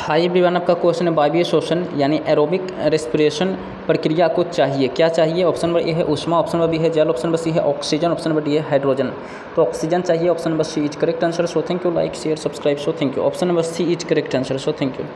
High everyone आपका question है, वायवीय शोषण, यानी एरोबिक रेस्पिरेशन प्रक्रिया को चाहिए। क्या चाहिए? ऑप्शन नंबर ए है उष्मा ऑप्शन नंबर बी है जल ऑप्शन नंबर सी है ऑक्सीजन ऑप्शन नंबर डी है हाइड्रोजन तो ऑक्सीजन चाहिए option number C is correct answer so thank you like share subscribe so thank you option number C is correct answer so thank you